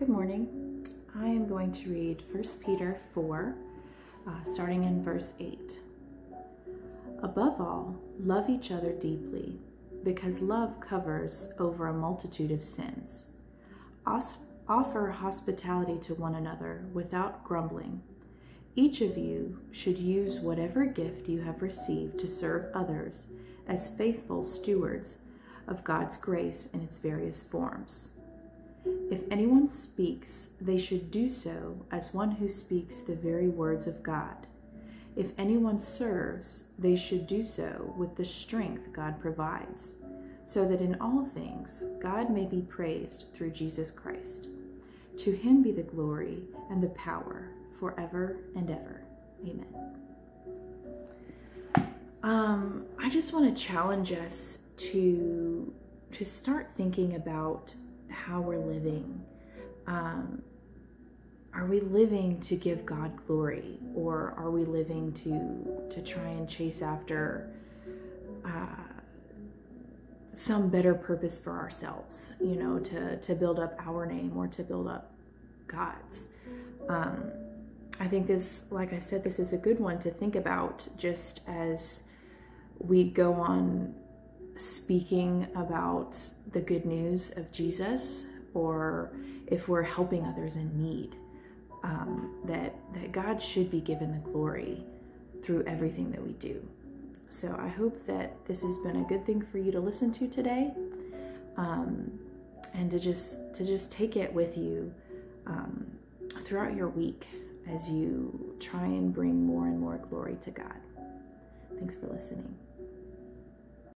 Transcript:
Good morning. I am going to read 1 Peter 4, uh, starting in verse 8. Above all, love each other deeply, because love covers over a multitude of sins. Os- offer hospitality to one another without grumbling. Each of you should use whatever gift you have received to serve others as faithful stewards of God's grace in its various forms. If anyone speaks, they should do so as one who speaks the very words of God. If anyone serves, they should do so with the strength God provides, so that in all things God may be praised through Jesus Christ. To him be the glory and the power forever and ever. Amen. Um, I just want to challenge us to to start thinking about how we're living. Um, are we living to give God glory, or are we living to to try and chase after uh, some better purpose for ourselves? You know, to to build up our name or to build up God's. Um, I think this, like I said, this is a good one to think about just as we go on speaking about the good news of Jesus or if we're helping others in need. Um, that that God should be given the glory through everything that we do. So I hope that this has been a good thing for you to listen to today, um, and to just to just take it with you um, throughout your week as you try and bring more and more glory to God. Thanks for listening.